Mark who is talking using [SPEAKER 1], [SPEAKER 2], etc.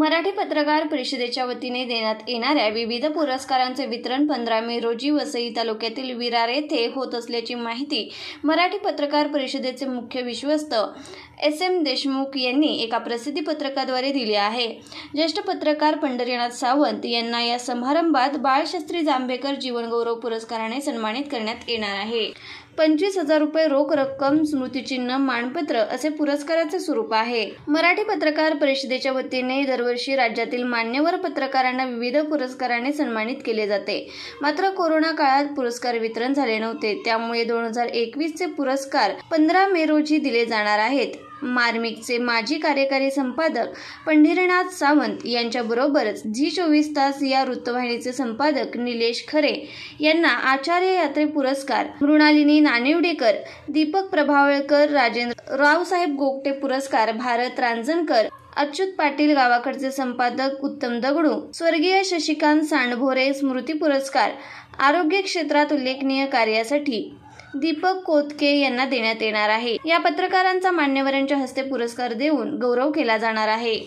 [SPEAKER 1] मराठी पत्रकार परिषदेच्या वतीने देण्यात येणाऱ्या विविध पुरस्कारांचे वितरण पंधरा मे रोजी वसई तालुक्यातील विरार येथे होत असल्याची माहिती मराठी पत्रकार परिषदेचे मुख्य विश्वस्त एस एम देशमुख यांनी एका प्रसिद्धी पत्रकाद्वारे दिली आहे ज्येष्ठ पत्रकार पंढरीनाथ सावंत यांना या समारंभात बाळशास्त्री जांभेकर जीवनगौरव पुरस्काराने सन्मानित करण्यात येणार आहे पंचवीस हजार रुपये रोख रक्कम स्मृतिचिन्ह मानपत्र असे पुरस्काराचे स्वरूप आहे मराठी पत्रकार परिषदेच्या वतीने दरवर्षी दरवर्षी राज्यातील मान्यवर पत्रकारांना विविध पुरस्काराने सन्मानित केले जाते मात्र कोरोना काळात पुरस्कार वितरण झाले नव्हते त्यामुळे दोन हजार एकवीसचे पुरस्कार पंधरा मे रोजी दिले जाणार आहेत मार्मिकचे माजी कार्यकारी संपादक पंढरीनाथ सावंत यांच्याबरोबरच झी चोवीस तास या वृत्तवाहिनीचे संपादक निलेश खरे यांना आचार्य यात्रे पुरस्कार मृणालिनी नानिवडेकर दीपक प्रभावळकर राजेंद्र रावसाहेब गोगटे पुरस्कार भारत रांजणकर अच्युत पाटील गावाकडचे संपादक उत्तम दगडू स्वर्गीय शशिकांत सांडभोरे स्मृती पुरस्कार आरोग्य क्षेत्रात उल्लेखनीय कार्यासाठी दीपक कोतके यांना देण्यात येणार आहे या पत्रकारांचा मान्यवरांच्या हस्ते पुरस्कार देऊन गौरव केला जाणार आहे